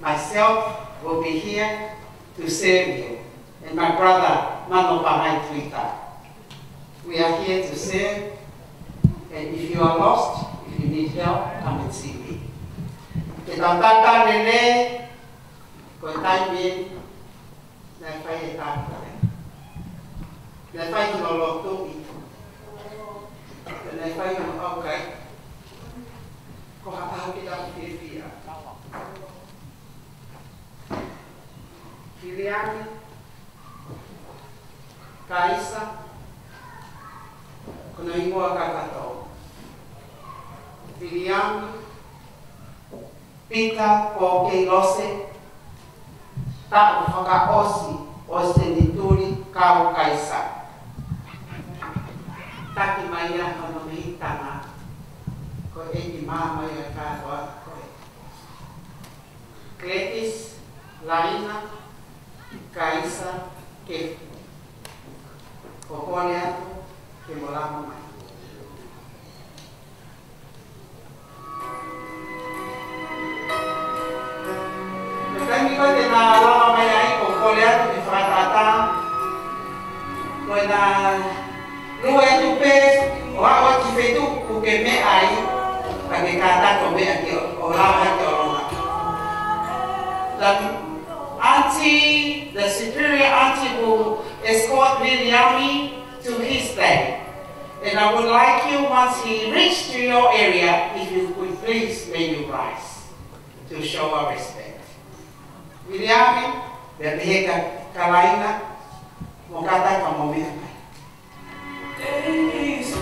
myself will be here to serve you. And my brother, Mano Pamai Twitter. We are here to serve. And if you are lost, if you need help, come and see me. Ke tau tata nene, ko tai min, na whai e tākare. Na whai ki no loto i. Kiriane, Kaisa, kuna ingoa kakatau. Kiriane, Pita ko keilose, ta ufaka osi o senituri kau Caissa, Taki maia Maria mihitana, ko eki maama ya koe. Kretis, Laina, Laina, kaisa ke kokone atu ke molamo mai. Nakani ko te na wala mai ai kokone atu te whakatata ko na luho atu pes o awa ki fetu kuke me ai pake kata ko me ake o lawa ake o longa. Lakin auntie, the superior auntie will escort Miriami to his day. And I would like you, once he reached to your area, if you could please may you rise to show our respect. Miriami, Bebeheka Kalaina, Mokata Kamomea. This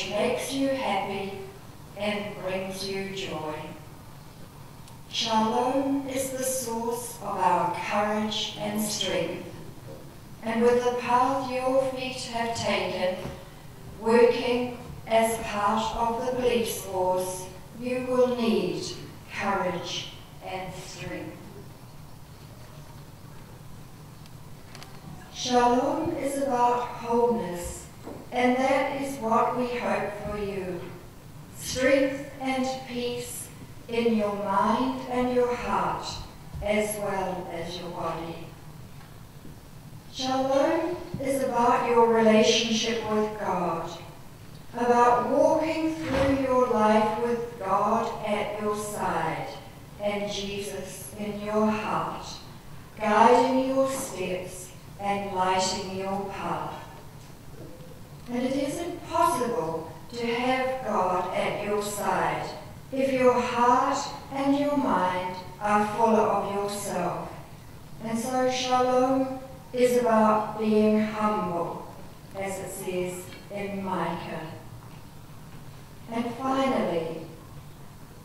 which makes you happy and brings you joy. Shalom is the source of our courage and strength. And with the path your feet have taken, working as part of the police force, you will need courage and strength. Shalom is about wholeness, and that is what we hope for you. Strength and peace in your mind and your heart, as well as your body. Shalom is about your relationship with God, about walking through your life with God at your side and Jesus in your heart, guiding your steps and lighting your path. And it is impossible to have God at your side if your heart and your mind are full of yourself. And so shalom is about being humble, as it says in Micah. And finally,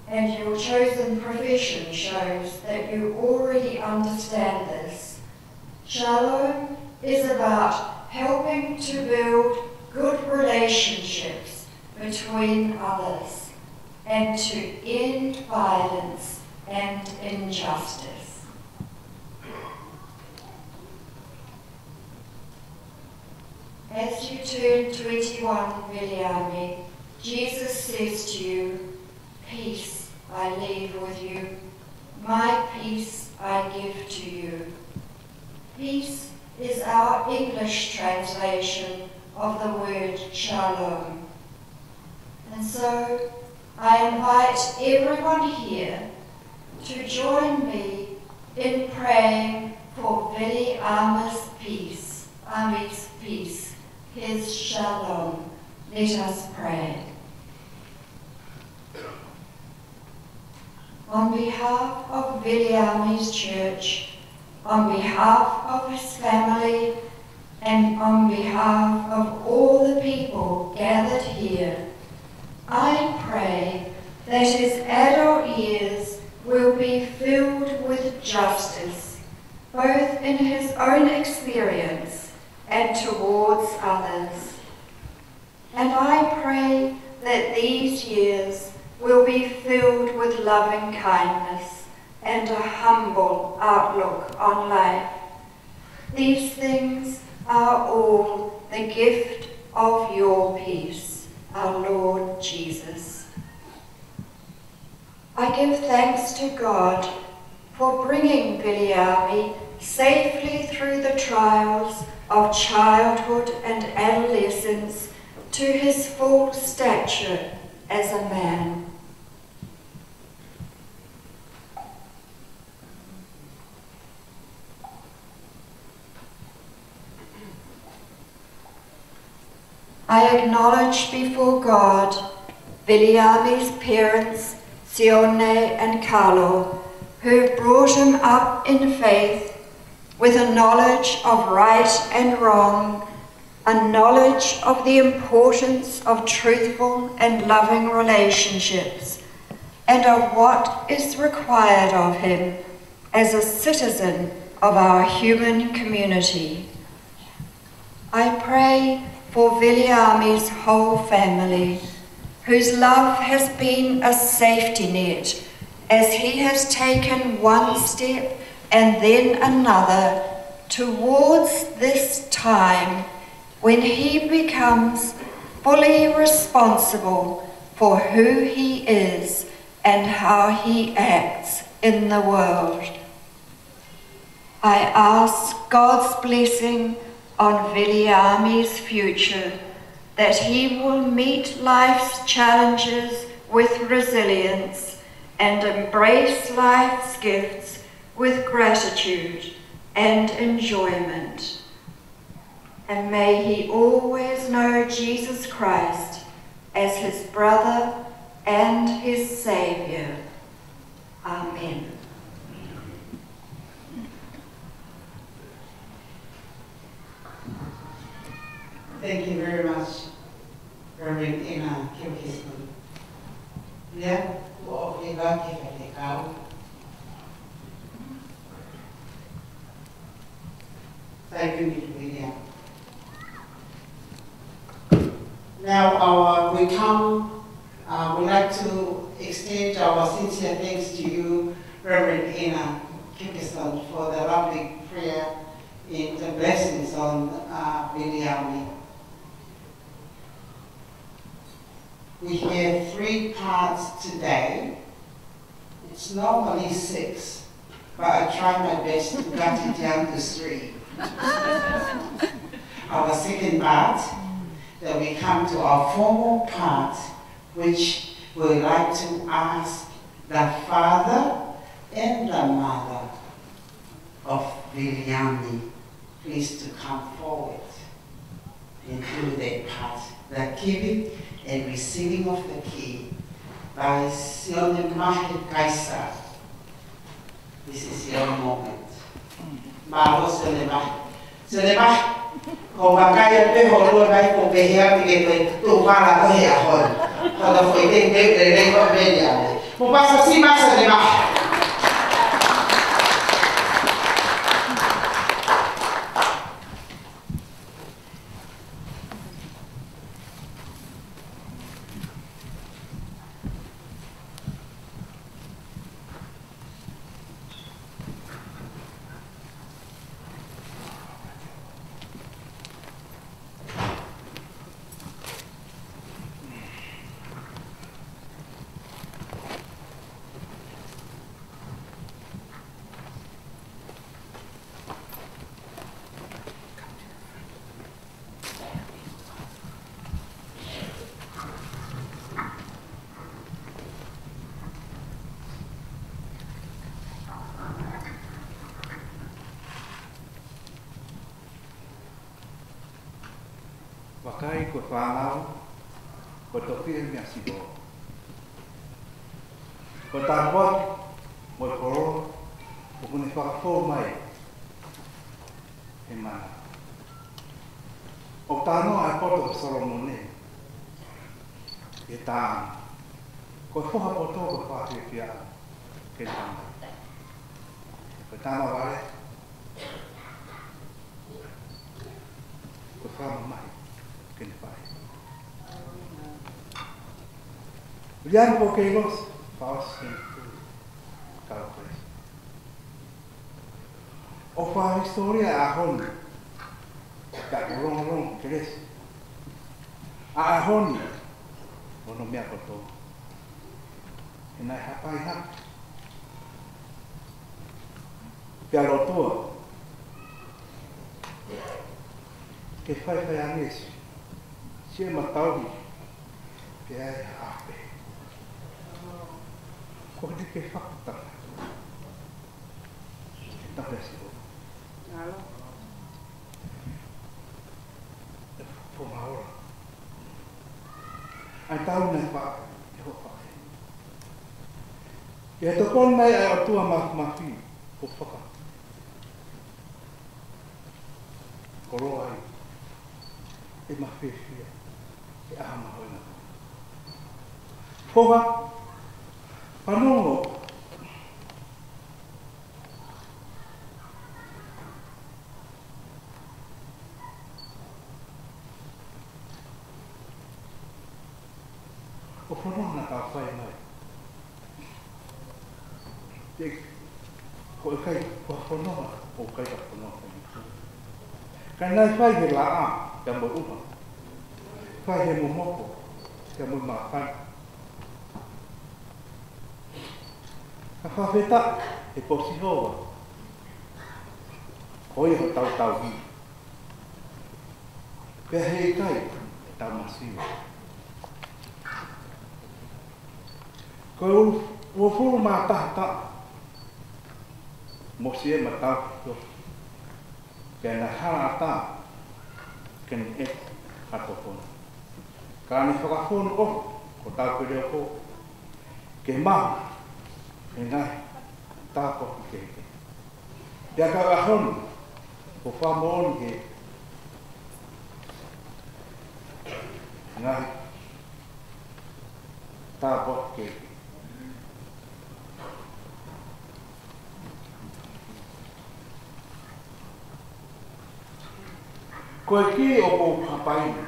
and your chosen profession shows that you already understand this. Shalom is about helping to build good relationships between others and to end violence and injustice. As you turn 21, Viliami, Jesus says to you, Peace I leave with you, my peace I give to you. Peace is our English translation of the word shalom. And so I invite everyone here to join me in praying for Vili Ama's peace, Ami's peace, his shalom, Let us pray. On behalf of Viliami's church, on behalf of his family, and on behalf of all the people gathered here, I pray that his adult years will be filled with justice, both in his own experience and towards others. And I pray that these years will be filled with loving kindness and a humble outlook on life. These things are all the gift of your peace, our Lord Jesus. I give thanks to God for bringing Viliami safely through the trials of childhood and adolescence to his full stature as a man. I acknowledge before God Viliami's parents, Sione and Carlo, who brought him up in faith with a knowledge of right and wrong, a knowledge of the importance of truthful and loving relationships, and of what is required of him as a citizen of our human community. I pray for Viliami's whole family, whose love has been a safety net as he has taken one step and then another towards this time when he becomes fully responsible for who he is and how he acts in the world. I ask God's blessing on Viliami's future, that he will meet life's challenges with resilience and embrace life's gifts with gratitude and enjoyment. And may he always know Jesus Christ as his brother and his Saviour. Amen. Thank you very much, Reverend Ina Kilkisman. You for. Thank you. William. Now, our, we come, uh, we'd like to extend our sincere thanks to you, Reverend Ina Kilkisman, for the lovely prayer and the blessings on uh, William. We have three parts today. It's normally six, but I try my best to cut it down to three. our second part, then we come to our formal part, which we like to ask the father and the mother of Viliami please to come forward and do their part, the giving and receiving of the key by Sione Mahe Kaisa. This is your moment. Malo Sione Mahe. Sione Mahe, kung makaya pe ho lo mai kung pe hia mi ke pe tu pa la ko hia whakai ko whānau, ko toki e mea si hō. Ko tā mo koro, ko kune whakafō mai, he mana. O tāno ai poto ko Solomon ne, e tā, ko whoha poto ko whakai pia, ke tāna. Ko tāna wale, Uyar bokegos. tua makumaki ko whaka. Ko roa ai, e mawhiwhia, e aha mahoina. Pohaka. ngai fai he la a, ka mo uma. Fai he mo moko, ka mo ma fai. Ka whawheta, e posi hoa. Hoi ho tau tau hi. Pea he i kai, e tau masiwa. Ko e ufuru mā tahata, mo sie ma matau te ngā harata ken e ato. Ka ni whakahono o, ko tāko reo ko, ke mā, ke ngai, tāko ki te ke. Te a kaga ko whamo ke, ngai, koiki o mou kapaina.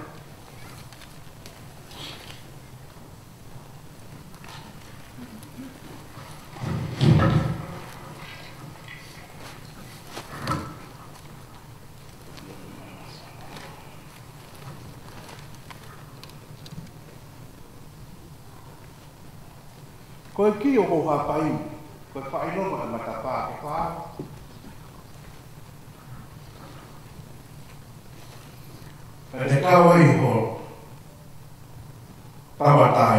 Koiki o mou kapaina. Koe whaino ma matapā, koe whaino. and aí, cowboy hole, Tabata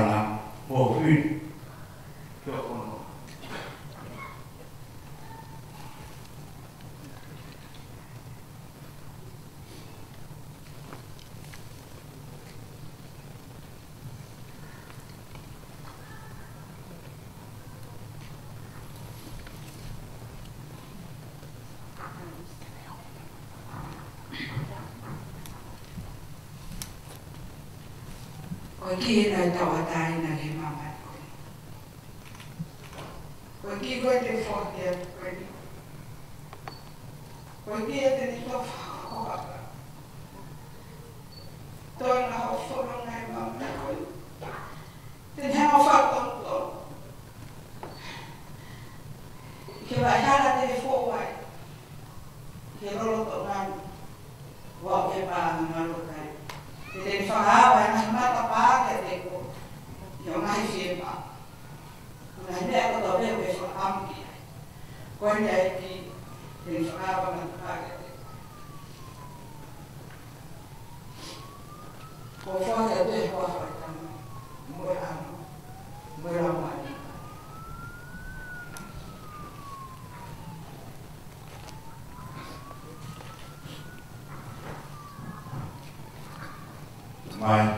Mai.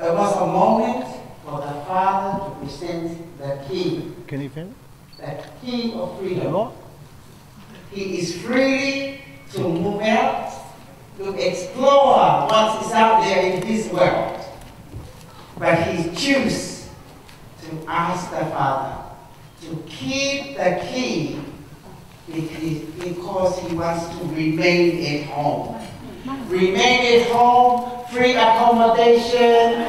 It was a moment for the Father to present the King, Kan I finde? the King of freedom. Ja. He is free to move out, to explore what is out there in this world. But he chooses to ask the Father to keep the key because he wants to remain at home. Remain at home, free accommodation.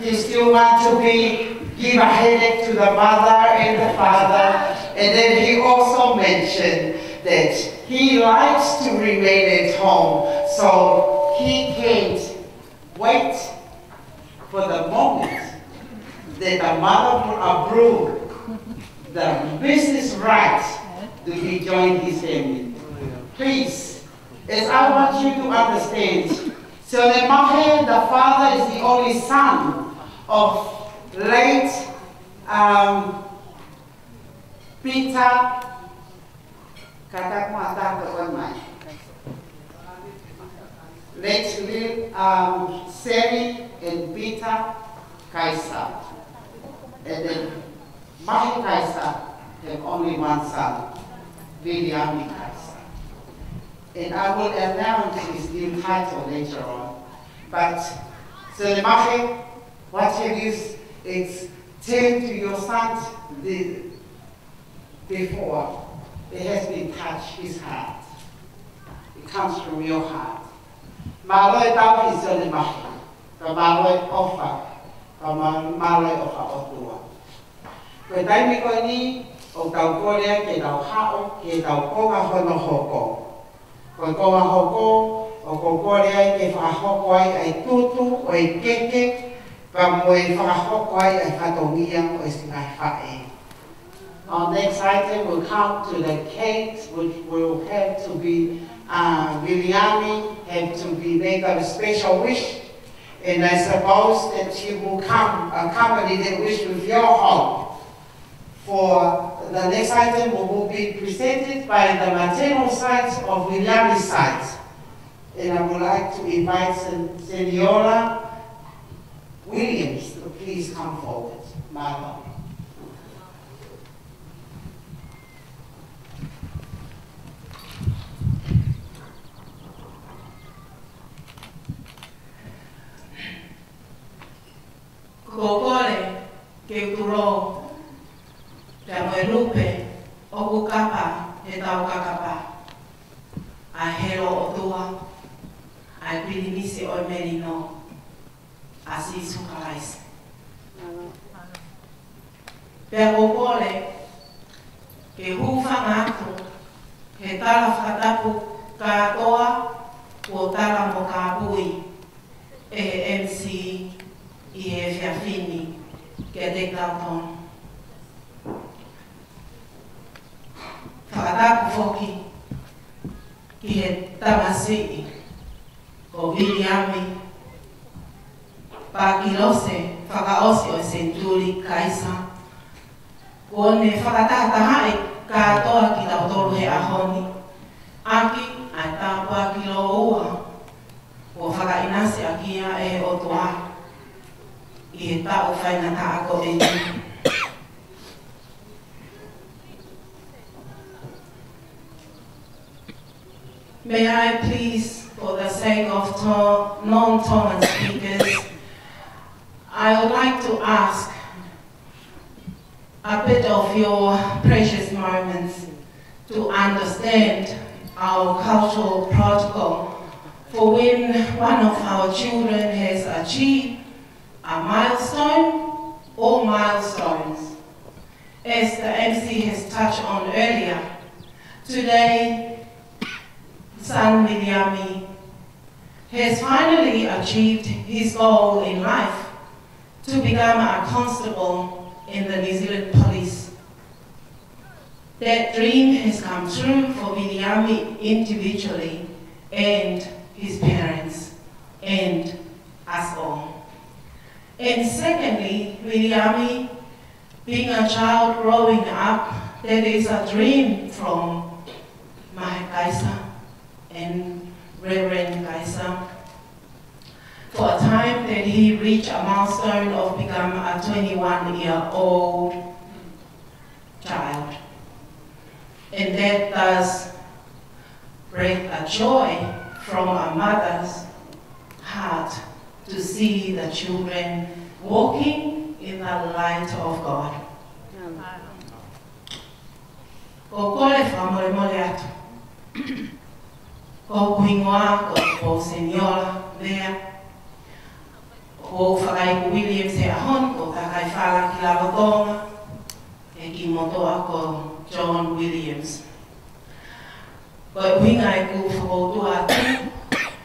he still wants to be, give a headache to the mother and the father. And then he also mentioned that he likes to remain at home, so he can't wait for the moment that the mother will approve the business right to be joined his family. Please, as I want you to understand, so the Mahe, the father, is the only son of late um, Peter. Late Lil- um, Seri and Peter Kaisa. And then Mahe Kaisa have only one son, William Kaisa. And I will announce his new title later on. But, Mahe, what you use is tell to your son the, before it has been touched his heart. It comes from your heart. Maloi tau is Mahi. Ka maloi. Ka ma- maloi ofa otua. Koe taimi koe ni, o tau korea ke tau hao, ke tau konga hono hoko. Hoko, o whakahoko ai ai tutu, keke, pa mo whakahoko ai ai whatongia o singai whae. Our next item will come to the cakes, which will have to be, uh, biryani, have to be made of a special wish. And I suppose that you will come, accompany that wish with your home for the next item will be presented by the maternal side of Williami site. And I would like to invite Sen- Senora Williams to please come forward, Marlon. Kokole, ke kulo, te moe lupe, o kukapa, e tau kakapa. A hero o tua, a pili nisi o meri no, a si sukalaise. Pea kokole, ke hufa ngatu, he tala whakatapu katoa, o tala mo ka pui e MC i e whiawhini ke te kauton. pakata kufoki ihe tamasi obiriami pakilose fakaosi o senturi kaisa kone fakatahataha e katoa kitautolu he ahoni aki aitapua kiloua o fakainasi akia e otoa ihe ta'u fainata'ako eni May I please, for the sake of non-Tongan speakers, I would like to ask a bit of your precious moments to understand our cultural protocol for when one of our children has achieved a milestone or milestones. As the MC has touched on earlier, today, son Viliami has finally achieved his goal in life to become a constable in the New Zealand Police. That dream has come true for Viliami individually and his parents and us all. And secondly, Viliami, being a child growing up, that is a dream from Mahe Kaisa and Reverend Kaisa for a time that he reached a milestone of becoming a 21 year old child. And that does bring a joy from a mother's heart to see the children walking in the light of God. Kore atu. Ko kuingoa, ko ko seniola, there. Ko whakai ko William se ahon, ko takai whala ki lava tonga. E ki motoa ko John Williams. Ko e uhinga e ku whakoutua atu,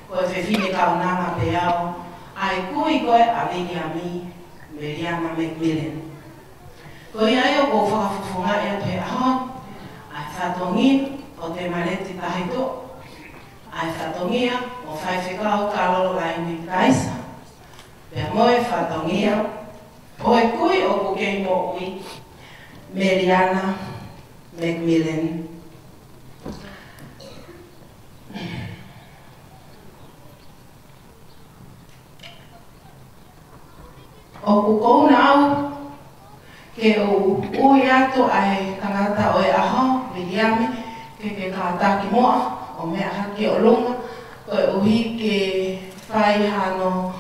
ko e whewhine kau nanga pe au, ai kui koe a vini a mi, Meriana Macmillan. Ko ia e o ko whakafufunga e pe ahon, ai whatongi o te mareti tahi tō, ai whatongia o whai whikau ka lolo ni kaisa. Pea moe whatongia, poe kui o kukei mo ui, Meriana Macmillan. O ku kouna au, ke o ui ato ai tangata o e aho, Miriami, ke ke kātaki moa, o mea ha ke o longa o e uhi ke whai hano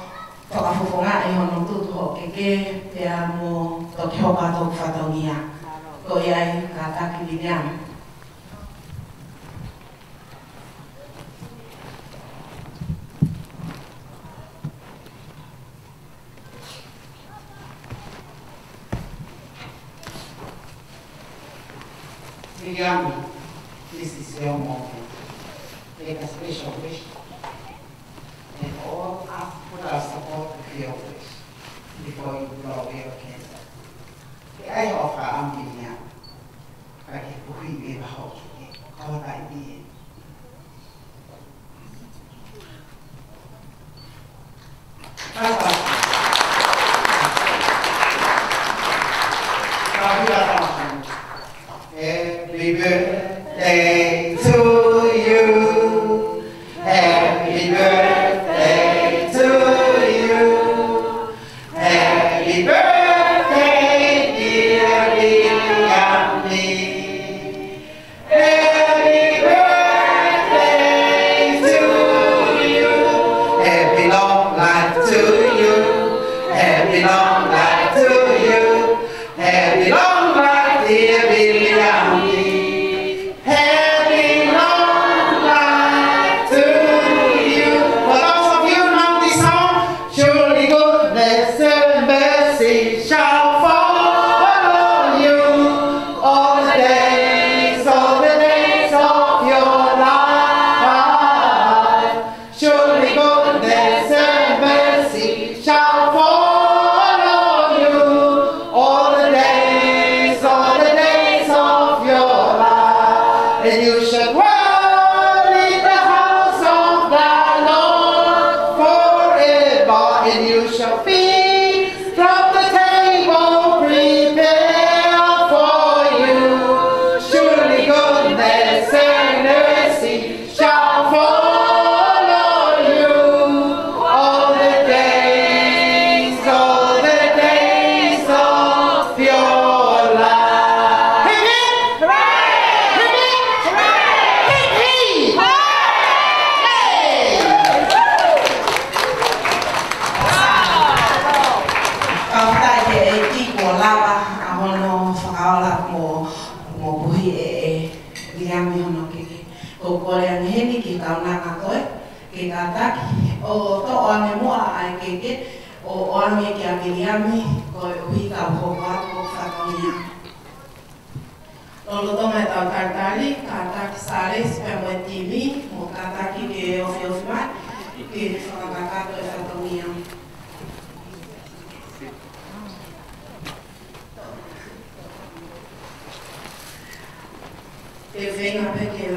whakafofonga e hono tutu ho ke ke pea mo to toki hoka tōku whatongia. Ko iai ka kātaki Miriami. Miriam, this is your moment. Make a special wish. And all ask put our support with your wish before you blow your candle. Cái họ phải âm gì nhá. Cái cái quý vị và hậu chủ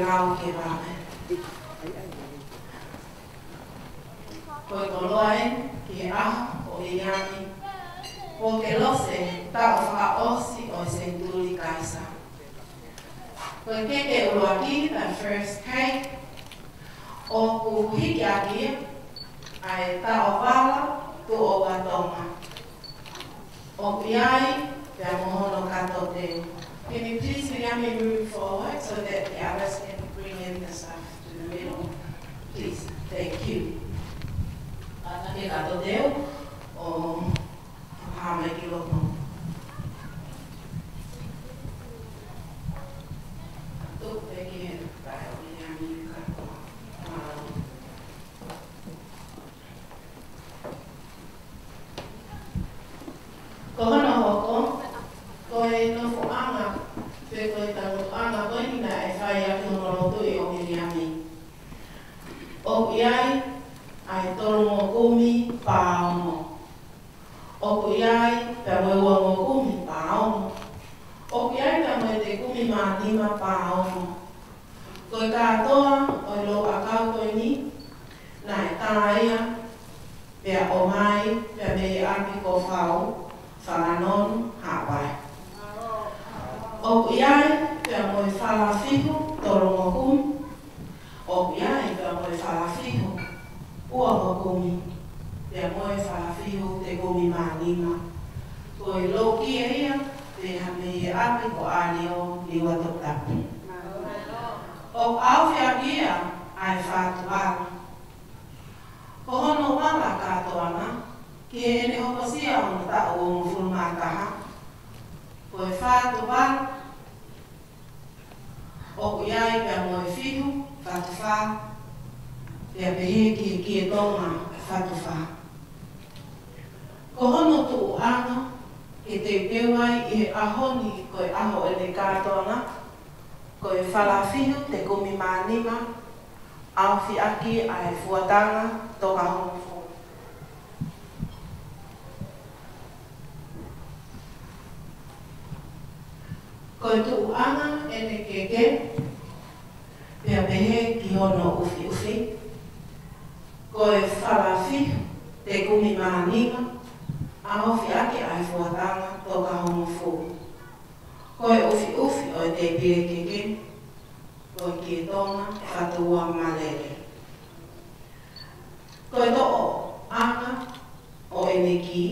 perché lau che vame. Koe koloae ki aho o i ani, o ke lose ta o whakaosi o se tuli kaisa. Koe keke ulua ki, the first cake, o ku hiki aki, ai ta o wala tu o watonga. O piai, pia mohono kato te Can you please begin me moving forward so that the others Thank you. At nakilala Deo o hamay kiloko. Tuk peki tayo niyamin ka ko. Kohono tolongo kumi paono. Oku iai pe moe uango kumi paono. Oku iai pe moe te kumi mātima paono. Koe katoa oi lo akau koe ni, nai tāia, pia o mai, pia me api ko whau, whananon hawai. Oku iai pia moe whalafihu tolongo kumi. Oku iai pia moe whalafihu ua hoa komi, te amoe whaafiho te komi maanima. Ko e lo kia ia, te hame i api ko aneo ni wato tapu. O au fia kia, ai whaatu ara. Ko hono wala kato ana, ki e ne hoposia o na tau o mo fulmataha. Ko e whaatu ara, o kuyai pe amoe fihu, whaatu whaatu e a pehe ki ki e tonga whatu wha. Ko hono tu u ano, ke te pewai i he ahoni koe aho e le kātona, koe whala fihu te kumi mānima, awhi fi aki a e fuatanga toka hono Ko Koe tu anga e ne keke, pia pehe ki hono ufi ufi ko e whawawhi te kumi maanima, a ofi ake ai fuatanga tō ka homo fō. Ko e ofi ofi o te pirekeke, ko e kie tōna katoa malere. Ko e tō anga o ene ki,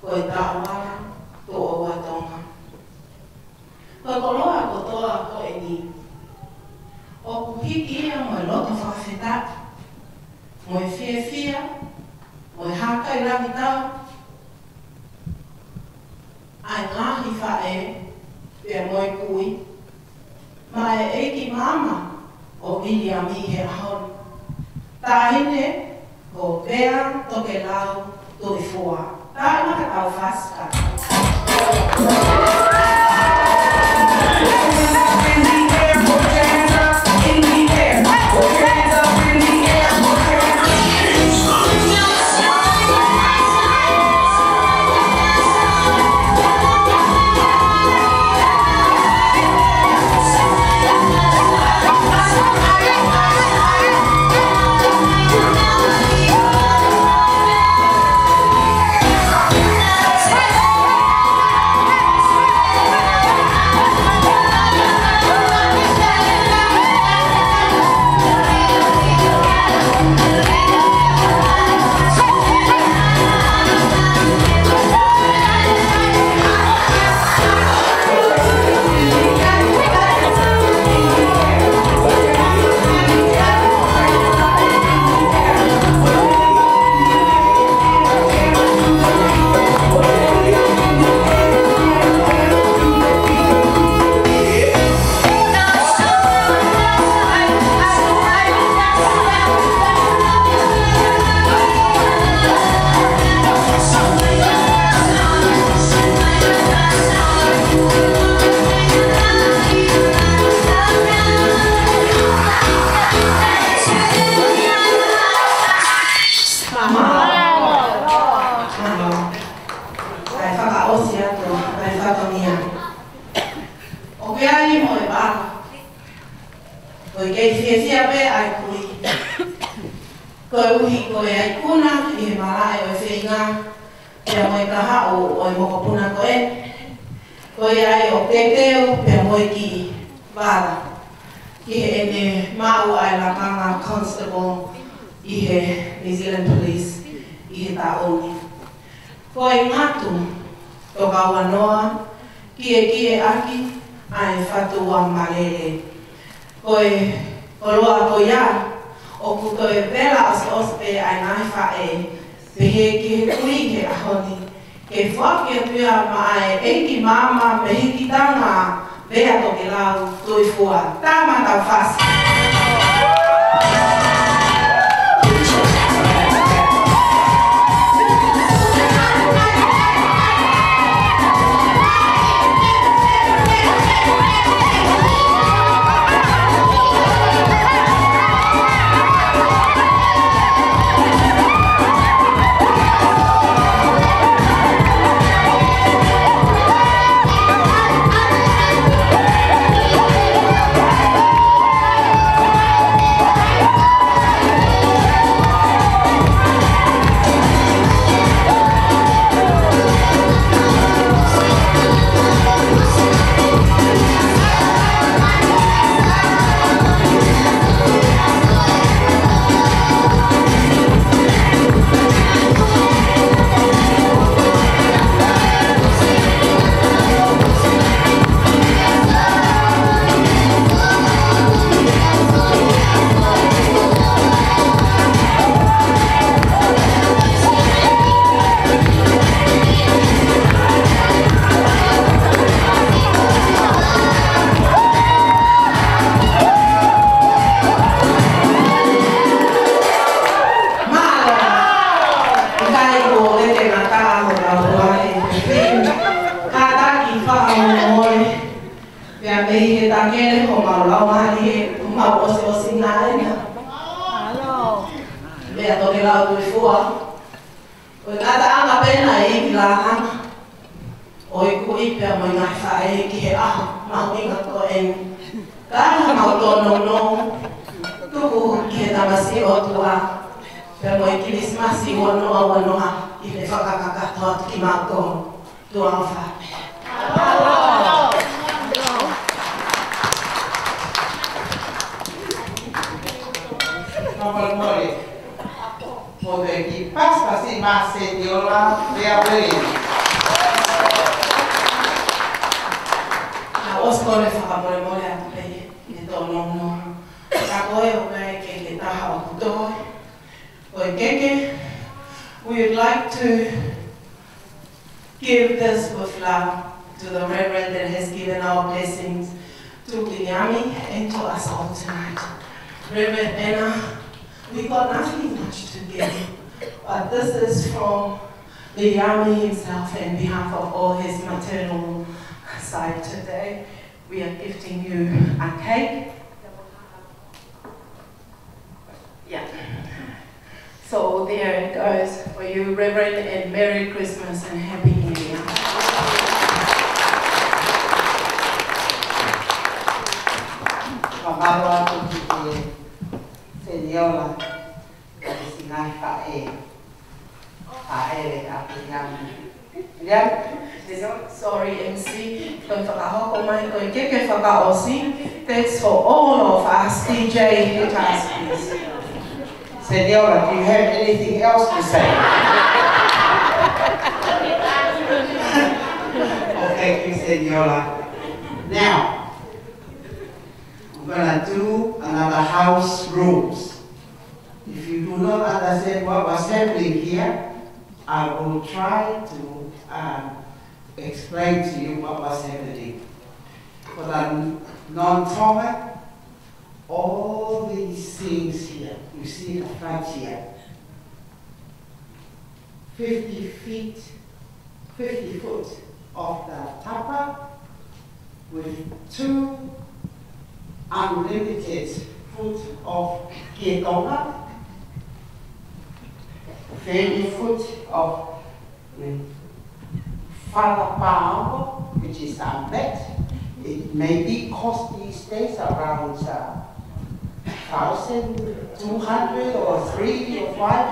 ko e tāwana tō o watonga. Ko e koloa ko ko e ni, o kuhiki ia mo e loto whawhetati, mo e fia fia, mo e haka i rahi tau, ai ngahi wha e, pia mo e kui, ma e eiki mama o ili a mi he ahon. Tāhine, ko pea toke lau to i fua. Tāna ka tau whaska. Thank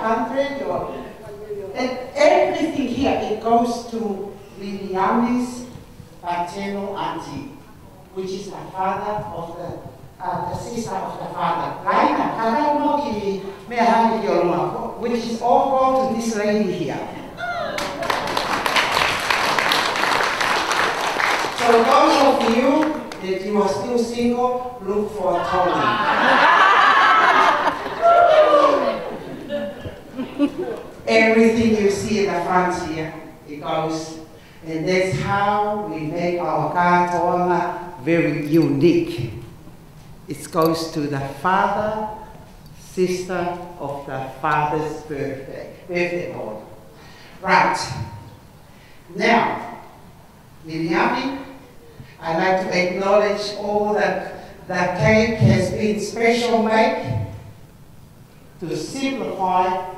hundred, and everything here it goes to Liliani's paternal auntie, which is the father of the uh, the sister of the father. Laina, kada mo ki mea hani ki o luma, which is all to this lady here. So those of you that you are still single, look for a Tony. Everything you see in the front here, it goes. And that's how we make our Katoanga very unique. It goes to the father, sister of the father's birthday, birthday boy. Right. Now, Liliani, I'd like to acknowledge all that the cake has been special made to simplify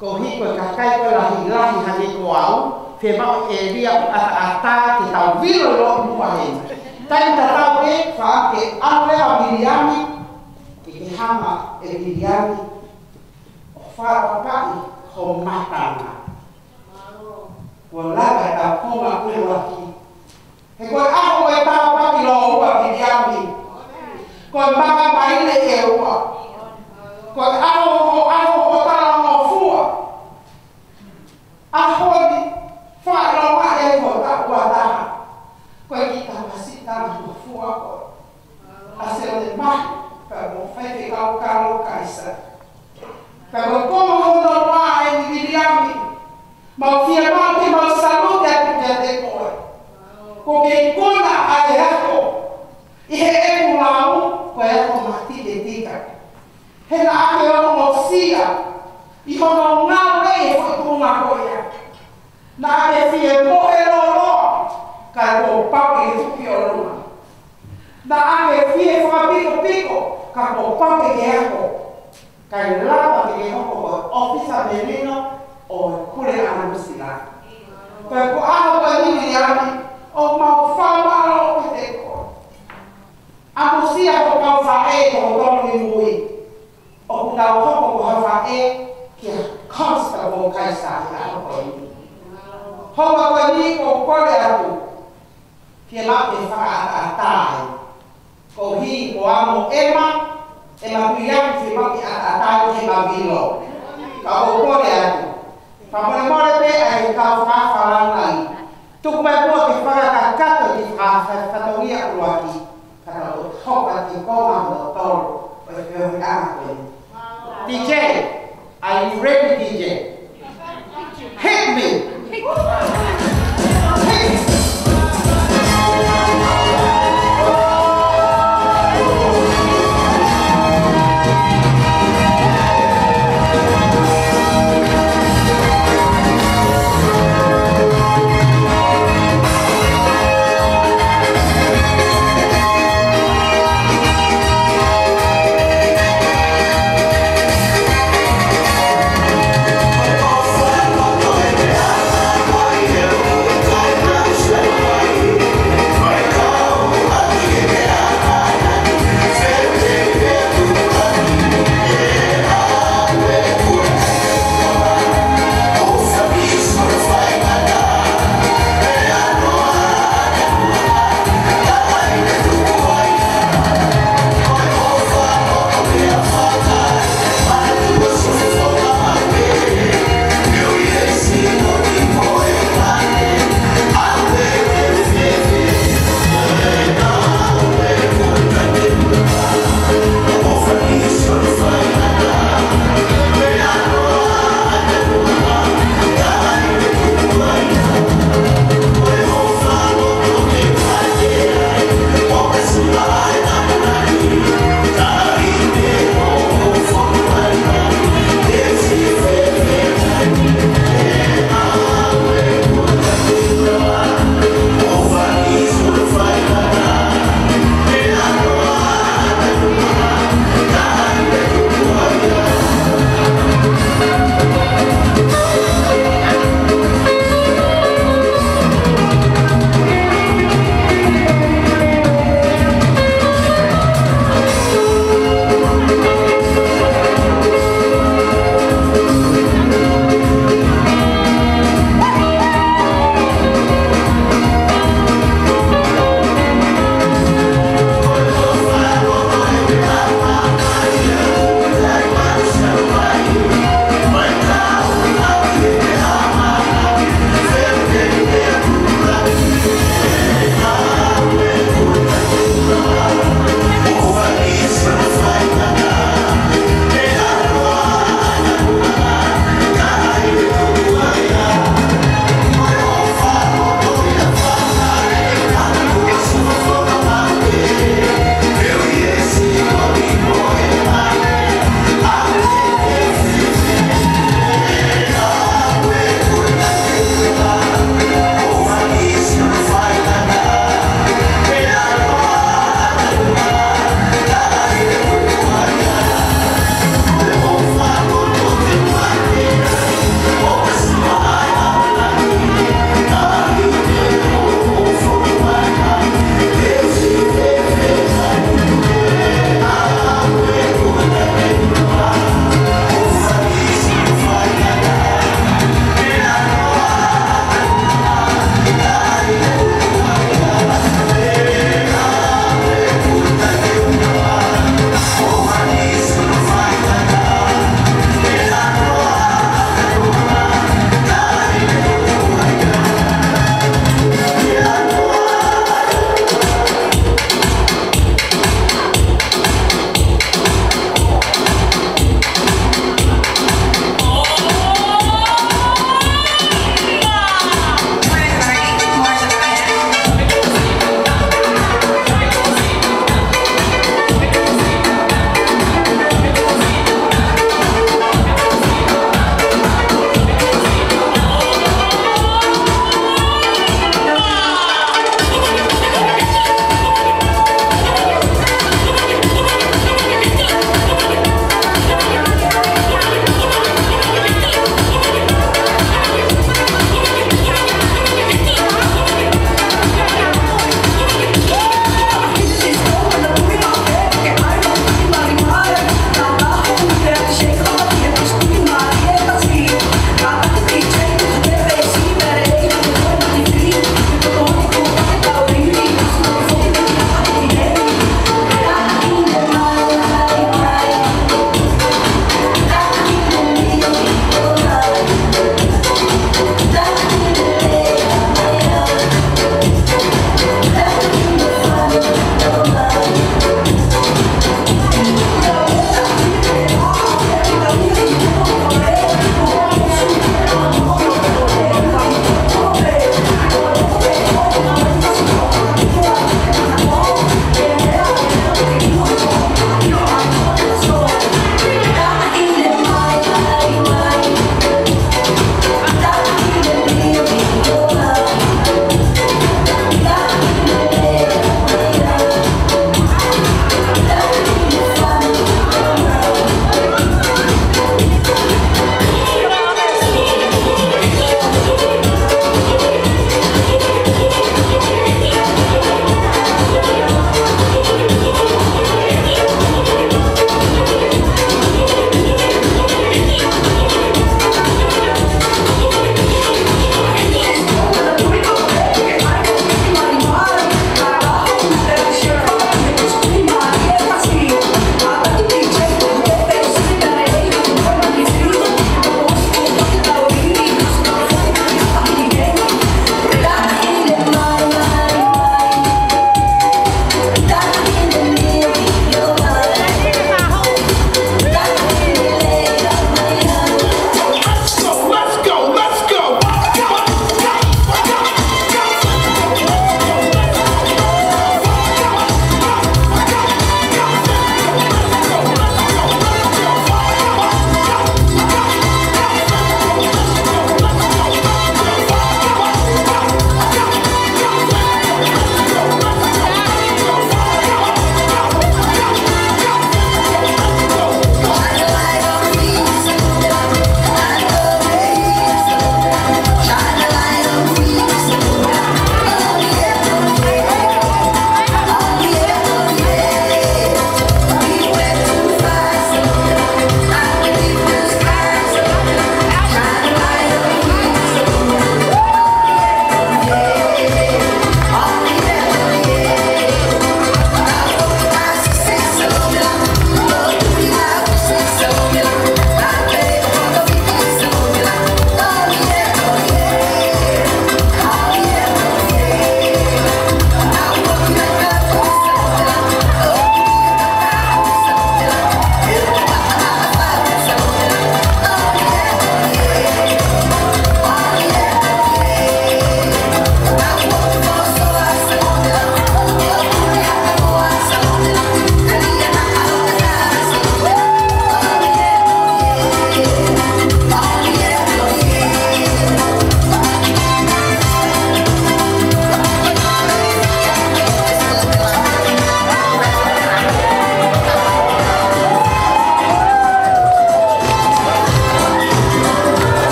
Kohi koe kakai koe lahi lahi hane ko au, whe mau e ria o ata ata te tau vilo lo mua he. Tai ta tau e wha ke awe a miriami, ke ke hama e miriami, o wha o kai ho matanga. Kua laga ta kuma kua ki. He koe aho e tau paki lo ua miriami. Koe maka maile e ua. Koe aho ho aho ho tala mo fu Arrole, farol, o guardarra. Quando estava no fogo agora, a cena de mar, pegou, vai pegar o carro, caixa. Pegou, como vou tomar, endividar-me? Mal fia, mal que mal saúde, é porque é de cor. Porque quando a erro, e é um lao, vai a combatir de dica. Ela, que eu não ikona ng'awe yekuikumakoya nakesiye mohelolo kakopakeisukioluma na akesiye sokapikopiko kakopakekeako kailapakekekoko ofisa menino okule anusila peko ahokanimiliami omaufamalo kwiteko amusia kokaufae kokotolimui okunaukoko kohafae consta con Caesarea poi. Come quelli con quale aru, che la che fa a tai, con chi con amo ema, e ma qui anche si va a tai e ma vi lo. Con quale aru. Fa buona mole te e ca fa fa la nai. Tu come può che fa la caccato di fa fa fattoria ruati. Però ho fatto come lo toro, perché ho dato. Dice, are you ready DJ? Hit me!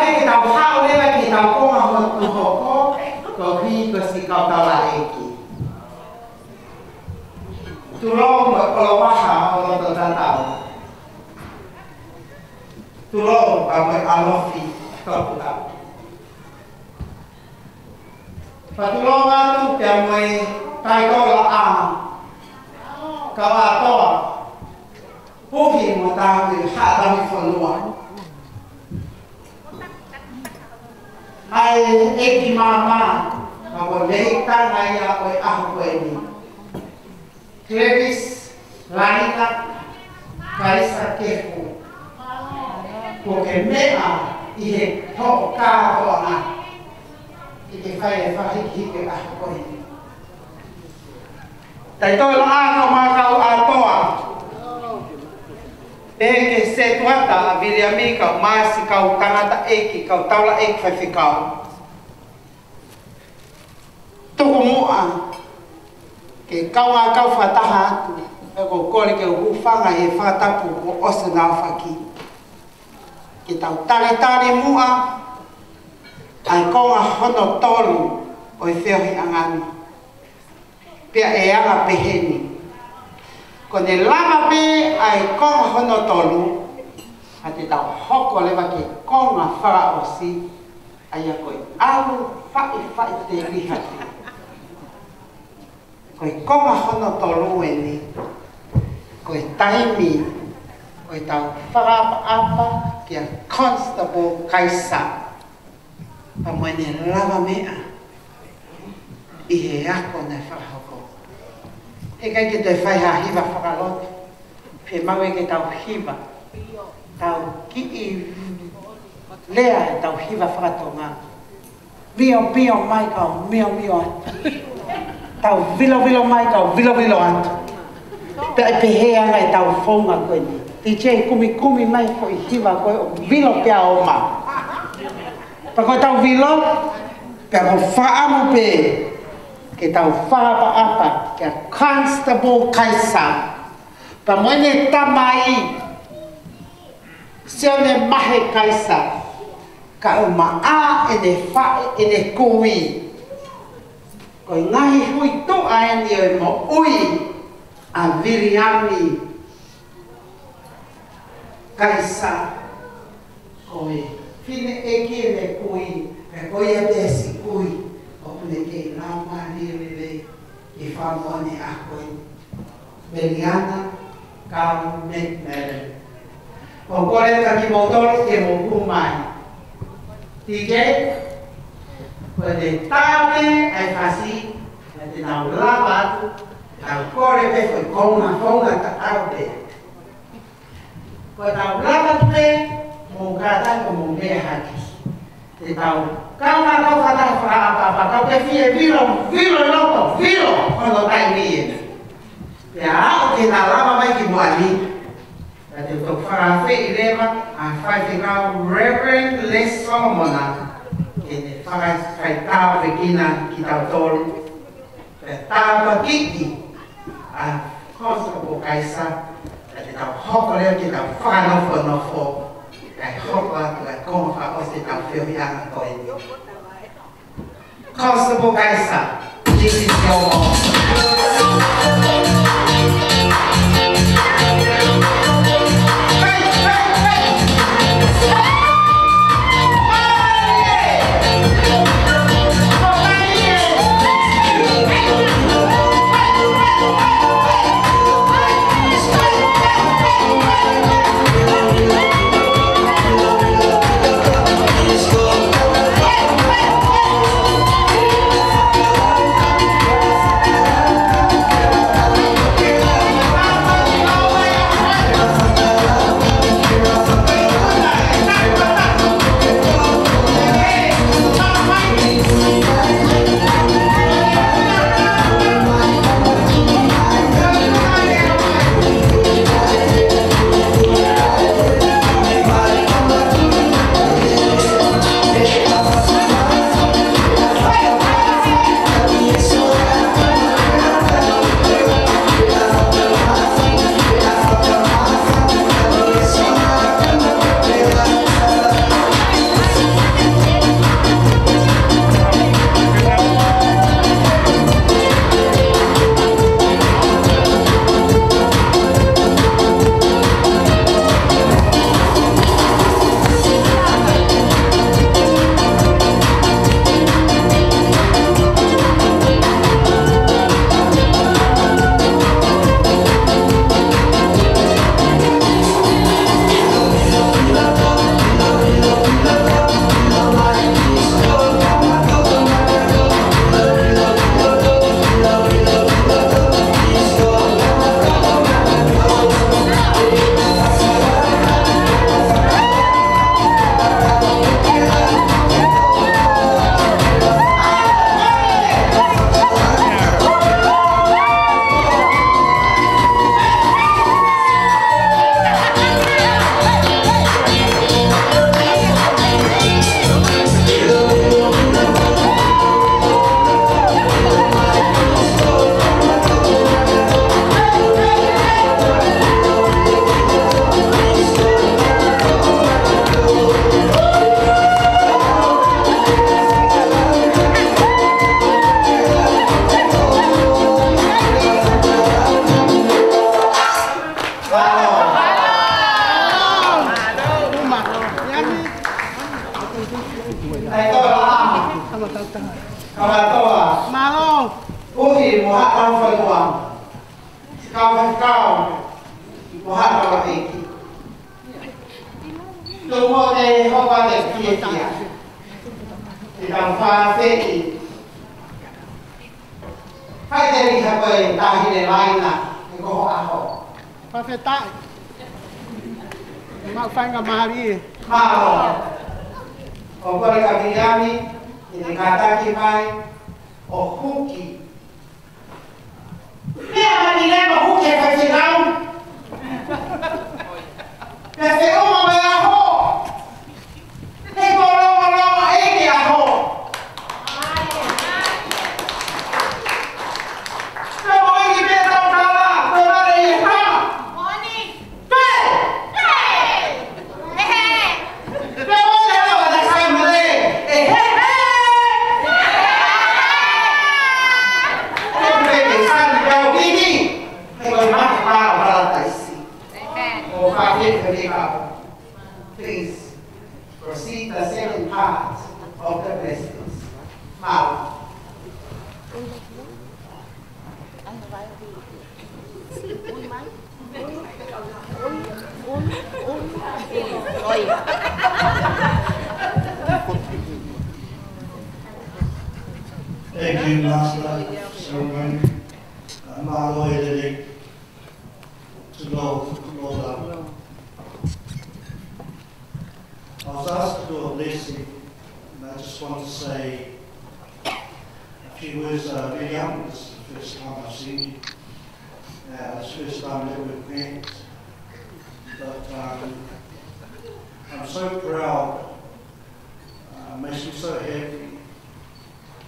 mẹ tàu phao đấy mà thì tàu cô học được từ hộ kalau tuh ai e ki mama ma wā lei tā nai a koe aho koe ni. Clevis, Laina, Kaisa Kehu, ko ke mea i he tōko kā hoa ki te whai e whahiki hiki aho koe ni. Tai tōi lo āno mā kau ātoa, toa. Se tuata a viria ami kau māsi kau kanata eki, kau taula eki fai fikau. Toko mua, ke kaunga kau fataha atu, e ko kore ke ufanga he fatapu o osa nga whaki. Ke tau tare tare mua, ai konga hono tolu o i whiohi angani. Pea e anga peheni. Ko ne lama me ai konga hono tolu, a te tau hoko lewa ke konga whara osi, ai a koe alu whai whai te rihati koe konga hono tolu e ni, koe taimi, koe tau whakapa apa kia Constable Kaisa, pa moe ne lava mea, i he ako ne whakahoko. E kai ke te whaiha hiva whakalote. pe maue ke tau hiva, tau ki i lea e tau hiva whakatonga. Mio, mio, mai kau, mio, mio atu tau vilo vilo mai kau vilo vilo atu. Pe ai pehe anga e tau whonga koe ni. Ti che kumi kumi mai koe i hiwa koe o vilo pia o ma. Pa koe tau vilo, pe ako whaamu pe ke tau whaapa apa kia constable kaisa. Pa moene tamai seone mahe kaisa. Ka uma a e ne whae e ne kui ko i ngahi hui tō a e ni oi mo ui a viriami kaisa ko i fine e ki e ne kui e ko i e desi kui kui leke nau mani wewe i whamoane akoi. Meliana kau net mere. O kore kami motor ke moku mai. Tike, pode tame ai fasi, pode nau lava, kona te. Mongata. Então, calma, calma, calma, calma, porque fie viro, viro loco, viro, quando está em mim. Já, o que na lava vai que ali. Jadi untuk frase ilema, a frase na Reverend Les Solomona, que faz feitar pequena que dá dor, feitar pequena, a costa por caixa, jadi dá rocolher que dá fano. Constable this is your mom. Hey, hey, hey! Idang fase Hai te ni ha koe ta hi le laina e koho aho. Pase tai. Mau whainga mahari. Maharo. O kore ka miriami, i te kātaki mai, o huki. Mea mani lema huki e kai te rau. Pese oma me aho. 哎，丫头。To to. I was asked to do a blessing, and I just want to say a few words. Uh, very young, this is the first time I've seen you. Uh, it's the first time that we've met. But um, I'm so proud. Uh, makes me so happy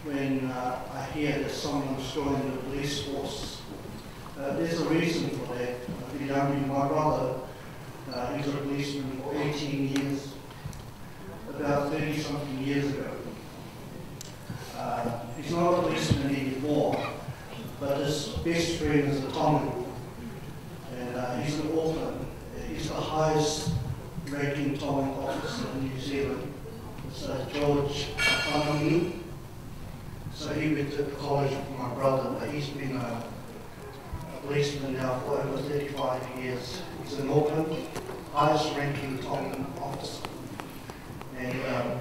when uh, I hear that someone's joined the police force. Uh, there's a reason for that. Uh, Bilambi, my brother, uh, he's a policeman for 18 years, about 30 something years ago. Uh, he's not a policeman anymore, but his best friend is a Tommy, and uh, he's an orphan. He's the highest ranking Tongan officer in New Zealand. It's uh, George Whanganui. So he went to college with my brother, but he's been a, a policeman now for over 35 years. He's an Auckland, highest ranking Tongan officer. And um,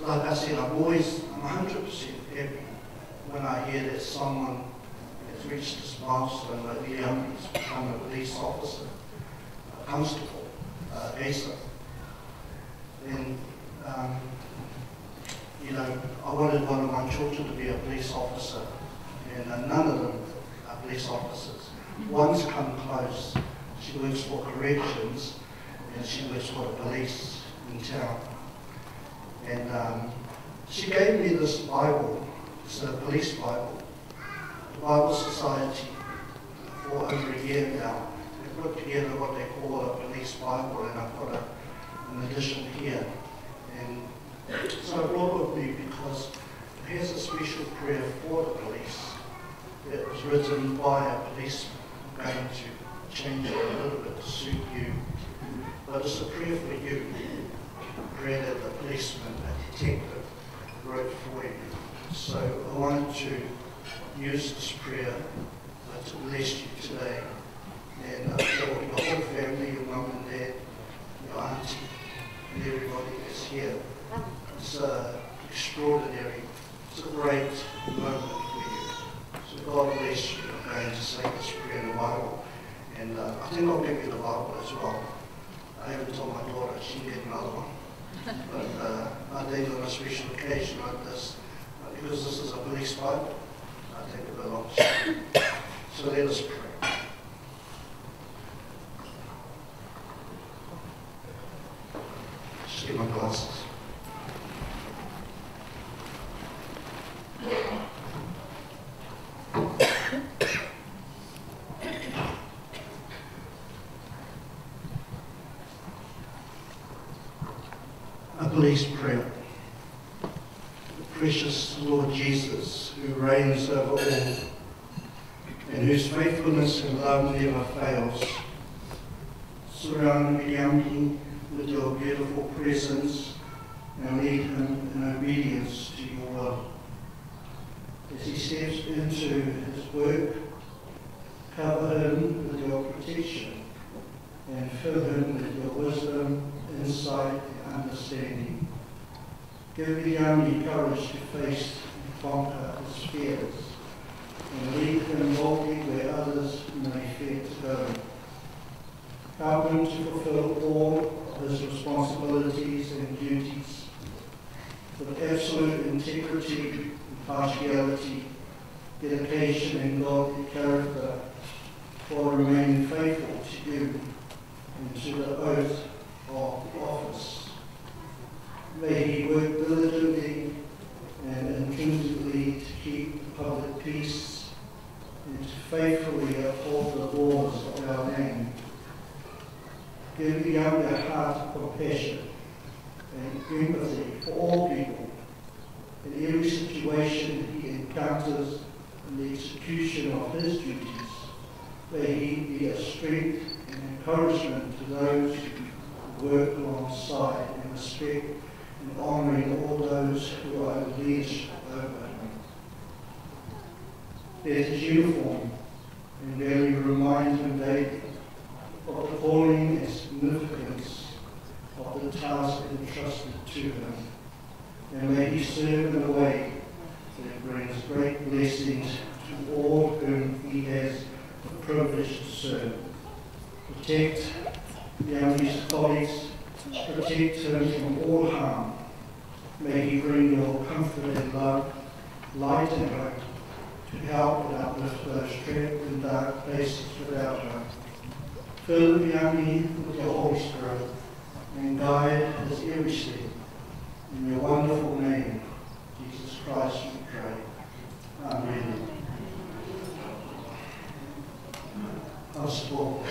like I said, I'm always, I'm 100% happy when I hear that someone has reached this milestone, like Liam has become a police officer, a constable, uh, ASA. And um, you know, I wanted one of my children to be a police officer, and uh, none of them are police officers. One's come close. She works for corrections, and she works for the police in town. And um, she gave me this Bible. It's a police Bible, the Bible Society, for over a year now. They put together what they call a police Bible, and I've got a, an edition here. So it me because it has a special prayer for the police that was written by a policeman. I'm going to change it a little bit to suit you. But it's a prayer for you. A prayer that the policeman, a detective, wrote for you. So I wanted to use this prayer uh, to bless you today. And uh, your whole family, your mum and dad, your auntie, and everybody that's here. It's uh, extraordinary. It's a great moment for you. So God bless you. I'm going to say this prayer in the Bible. And uh, I think I'll give you the Bible as well. I haven't told my daughter she can get another one. But uh, I think on a special occasion like this, uh, because this is a police Bible, I think it belongs to you. So let us pray. Just get my glasses. A police prayer. Precious Lord Jesus, who reigns over all, and whose faithfulness and love never fails, surround me with your beautiful presence and lead him in obedience to your will. As he steps into his work, cover him with your protection and fill him with your wisdom, insight, understanding. Give the young courage to face and conquer his fears and lead him boldly where others may fear to go. Help him to fulfill all of his responsibilities and duties with absolute integrity, impartiality, dedication, and godly character, for remaining faithful to you and to the oath of office. May he work diligently and intrinsically to keep the public peace and to faithfully uphold the laws of our land. Give the young a heart compassion and empathy for all people in every situation he encounters in the execution of his duties. May he be a strength and encouragement to those who work alongside and respect and honouring all those who are leadership over him. His uniform and daily remind him daily of the calling and significance of the task entrusted to him. And may he serve in a way that brings great blessings to all whom he has the privilege to serve. Protect Yami's colleagues, protect him from all harm. May he bring your comfort and love, light and hope, to help and uplift those trapped in dark places without hope. Fill the young Yami with your Holy Spirit and guide his every step. In your wonderful name, Jesus Christ, we pray. Amen. I'll support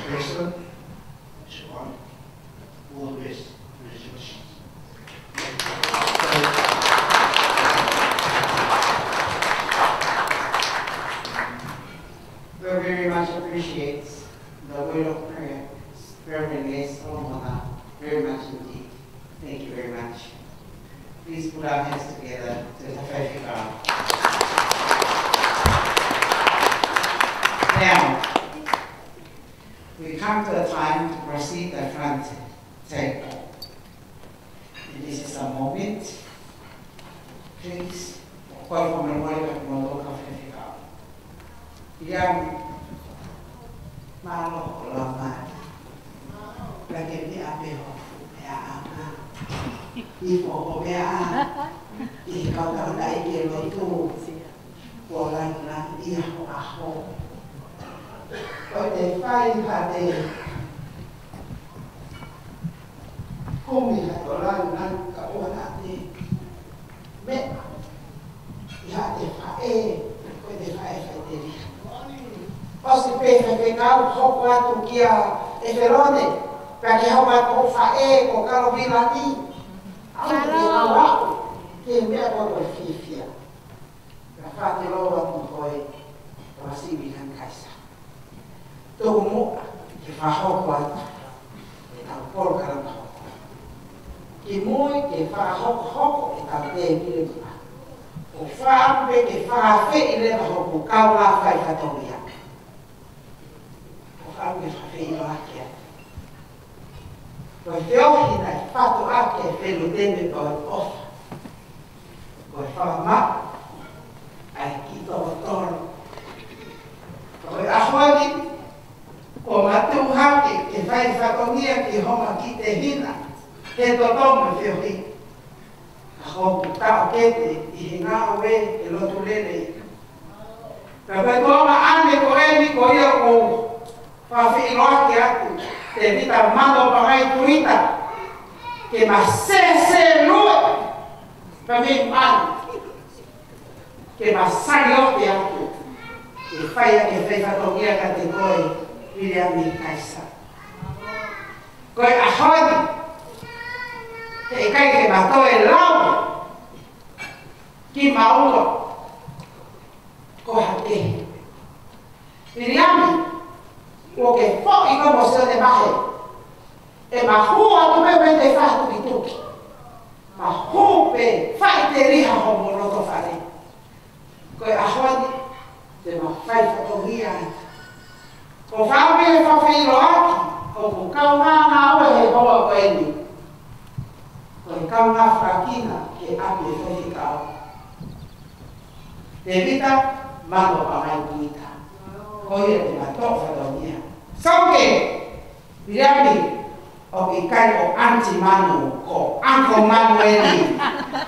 o ki kai o anti manu ko anko manu e ni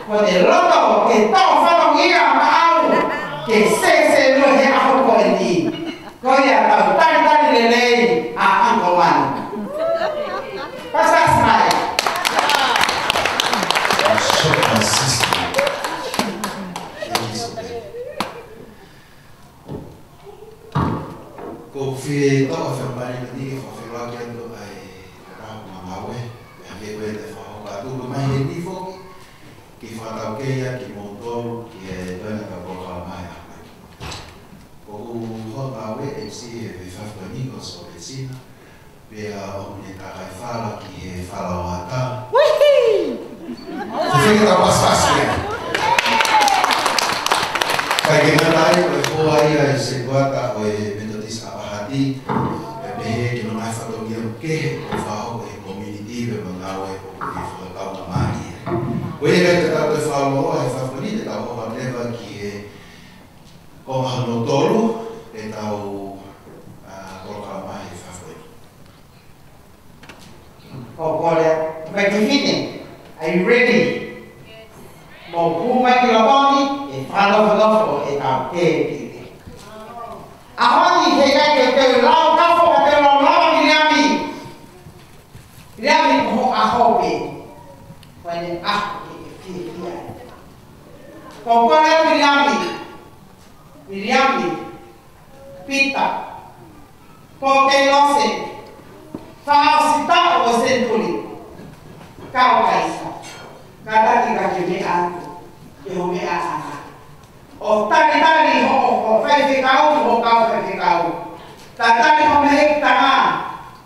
ko te loto ke tau whanong ia ma au ke se se no he aho ko e ni ko ia tau tani tani le lei a anko manu pasas mai Confie, toca a fermare, kita pas-pasnya. Bagaimana ya oh ayah, buat? po te lose fa o se tuli ka o ka isa ka ta ki ka ke me a ke o me ana o ta ki ho o ko fai ke ka o ho ka o ka o ta ta ni ho me hek ta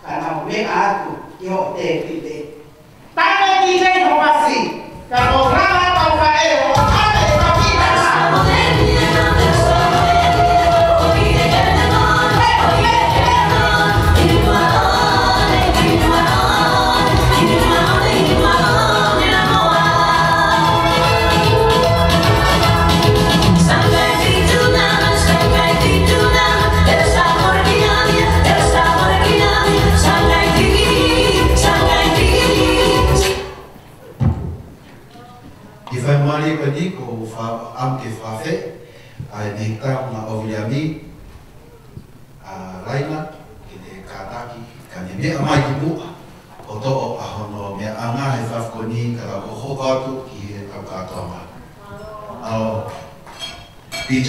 ka na o me a tu ke o te pite ta ka ki ke no pasi ka o ka ma ka o ka e ho me amai ki mu o to o a hono me anga he whakoni ka la ko hoka tu ki he tau katoa DJ,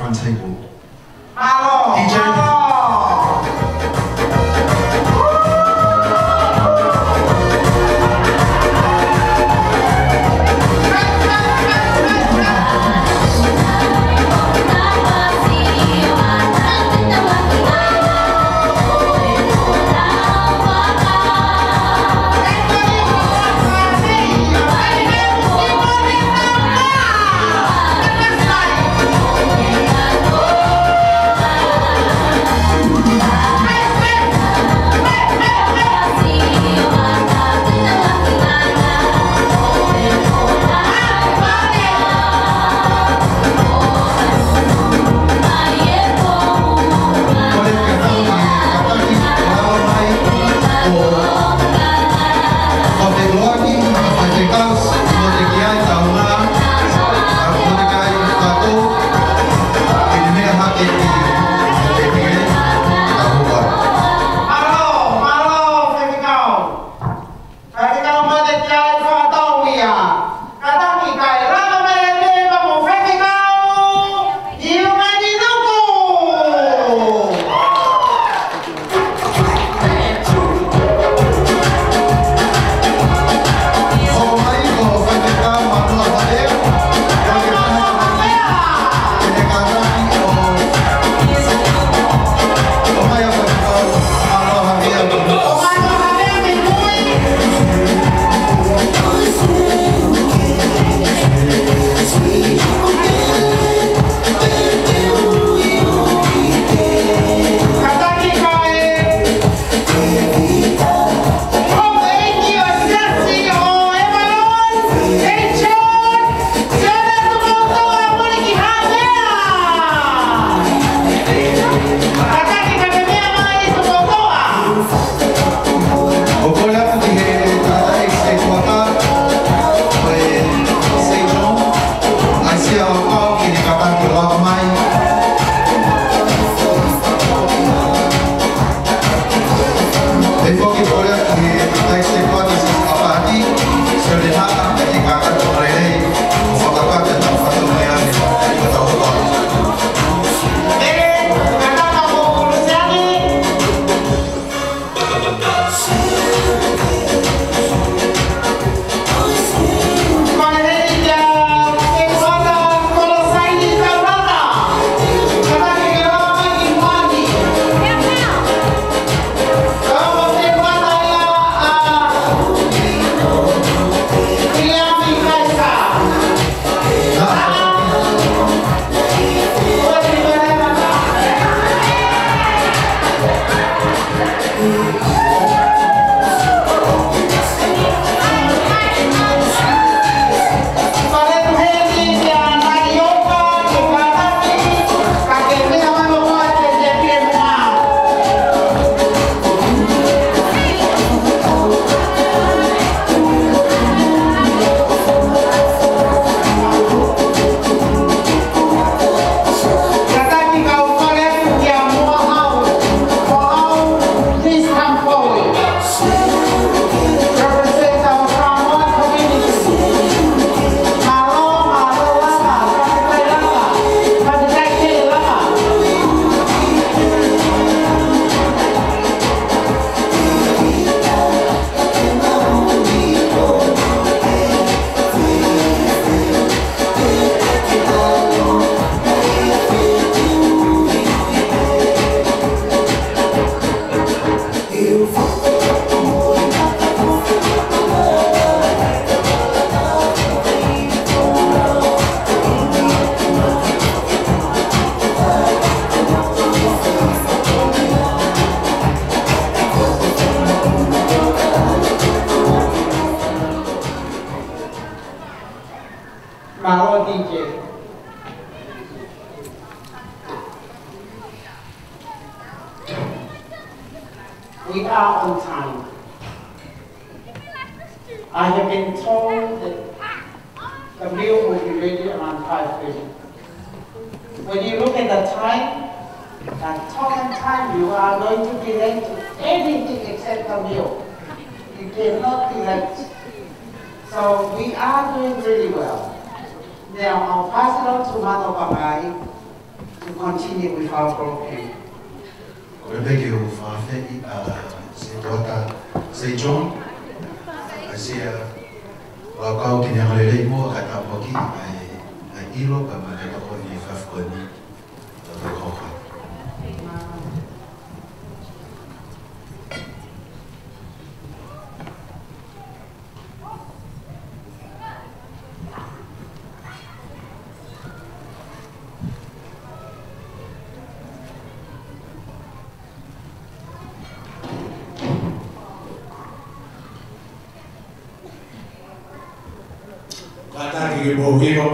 front table.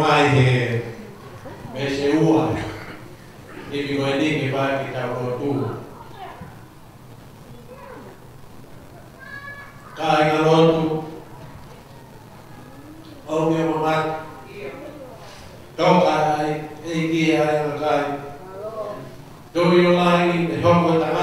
mai de meseua ni bimani ke ba kita rotu ka ina rotu au ni mama don't i e ki ai na kai do you like the home with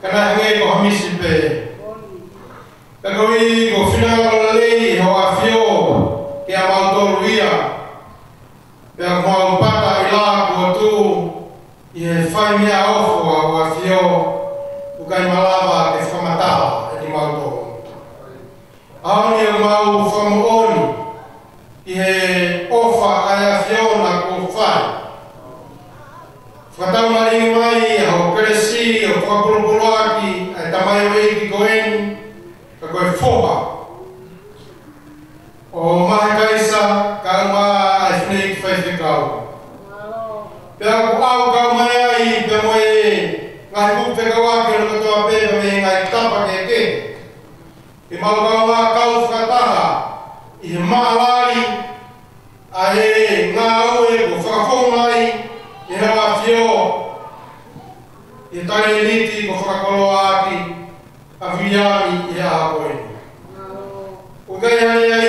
Kana hange ko hamisi pe. Kakawi ko final lei ho afio ke amaltoruia. Pe a kwa upata ila ko tu i e fai mea ofo a ho afio ukai malava ke whamatao e ni maltoru. Aoni e mau whamu O mahe kaisa, ka rua a hinei ki whai te kau. Pea ko au ka umane ai, pe moe e, ngai kuk te kawa ke no katoa pe me ngai tapa ke ke. I mau ka umane kau whi kataha, i he maa wāri, a he ngā ue ko whakafong ai, i he maa fio, i he tare niti ko whakakolo aki, a whiari i he ahakoe. Ukei hanei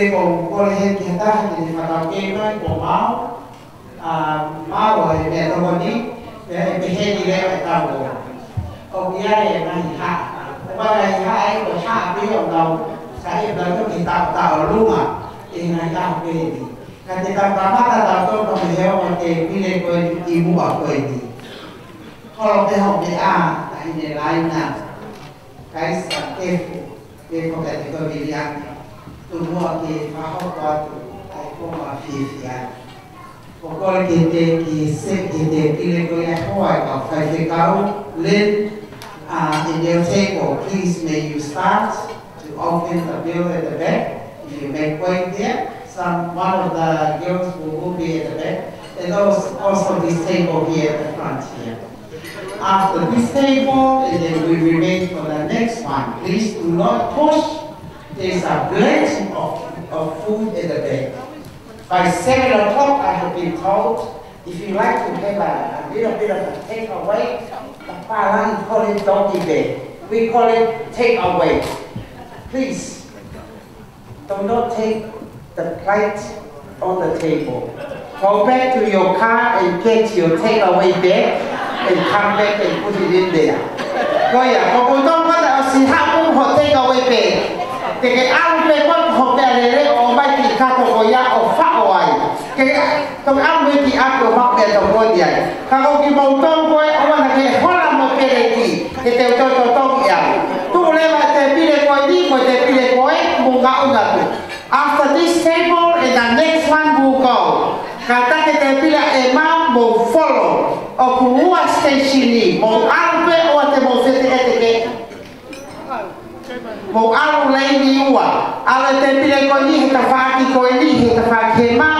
kê còn có lên thì ta thì mà tao kê với cổ máu à máu rồi mẹ tôi còn đi để em bị hết đi lên mẹ tao rồi. Còn kia em này hạ. Qua này hạ em còn hạ đi ở đầu cái em đấy thì tạo tạo luôn à thì này tao kê thì cái thì tao cảm giác là tao tôi còn hiểu mà kê đi lên cười đi muốn bỏ cười thì họ làm thế học để à tại là lại nè cái sản kê kê không thể thì tôi bị đi ăn. Tu ai ko ma fi fi ai ko ko ke te ki se ke te pile ko ya ho ka fa kau len in your table please may you start to open the bill at the back if you make there some one of the girls will, at the back and also, also this table here at the front here after this table, and then we remain for the next one. Please do not push. There's a plenty of, of food in the bag. By 7 o'clock, I have been told, if you like to have a, a little bit of a takeaway, the Palang call it doggy bag. We call it takeaway. Please, do not take the plate on the table. Go back to your car and get your takeaway bag and come back and put it in there. Coi à, có bố tông có là xí hạ cũng họ take away bag. teke au pe kon hope ale re o mai ki ka ko ya o fa o ai. Ke to au me ki a ko fa pe to mo dia ka ko ki mo to ko e o na ke hola mo pe re ki ke te to to to ya tu le ma te pile ko di ko te pile ko e mo ga u na tu. After this table and the next one will go. Kata ke te pile e ma mo follow. O ku wa stay chili mo au pe o te mo se ke mau alu lei ni ua ala te bila ko ni he ta faki ko ni he ta faki ma.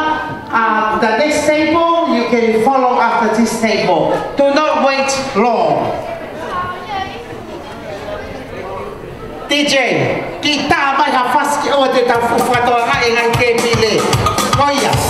Uh, the next table you can follow after this table. Do not wait long. DJ kita mai ha fas ki o te ta fufa to ha e ngai ke pile Koia, malo!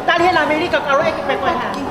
Italian America kalau ekip pekuan.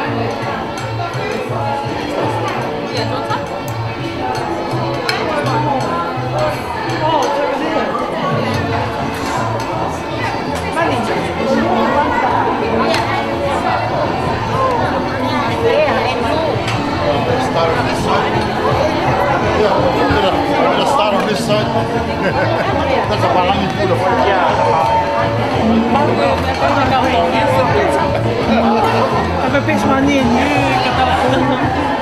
start on this side. Yeah, we're gonna, we're gonna start on this side. That's a Balangi pool of food. Yeah. Have a bit money in you.